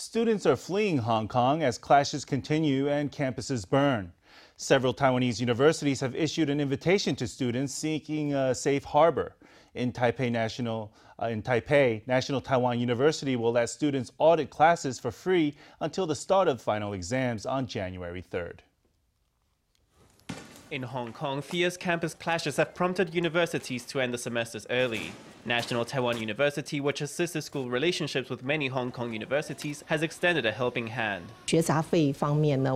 Students are fleeing Hong Kong as clashes continue and campuses burn. Several Taiwanese universities have issued an invitation to students seeking a safe harbor. In Taipei National uh, in Taipei, National Taiwan University will let students audit classes for free until the start of final exams on January 3rd. In Hong Kong, fierce campus clashes have prompted universities to end the semesters early. National Taiwan University, which assists school relationships with many Hong Kong universities, has extended a helping hand.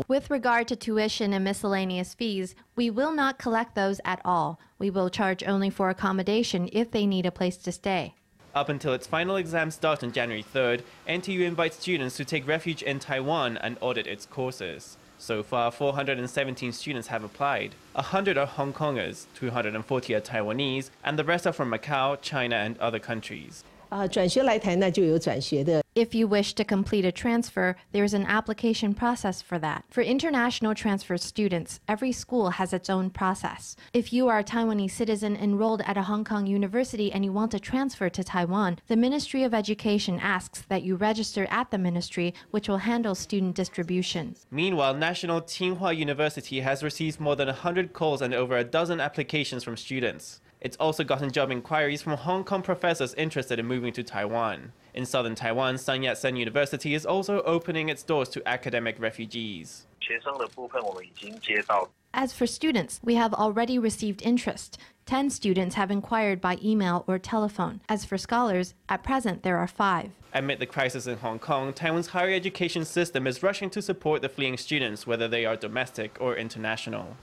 With regard to tuition and miscellaneous fees, we will not collect those at all. We will charge only for accommodation if they need a place to stay. Up until its final exam starts on January 3rd, NTU invites students to take refuge in Taiwan and audit its courses. So far, 417 students have applied. 100 are Hong Kongers, 240 are Taiwanese, and the rest are from Macau, China, and other countries. 啊，转学来台那就有转学的 if you wish to complete a transfer, there's an application process for that. For international transfer students, every school has its own process. If you are a Taiwanese citizen enrolled at a Hong Kong university and you want to transfer to Taiwan, the Ministry of Education asks that you register at the ministry, which will handle student distribution. Meanwhile, National Tsinghua University has received more than 100 calls and over a dozen applications from students. It's also gotten job inquiries from Hong Kong professors interested in moving to Taiwan. In southern Taiwan, Sun Yat-sen University is also opening its doors to academic refugees. As for students, we have already received interest. 10 students have inquired by email or telephone. As for scholars, at present there are five. Amid the crisis in Hong Kong, Taiwan's higher education system is rushing to support the fleeing students, whether they are domestic or international.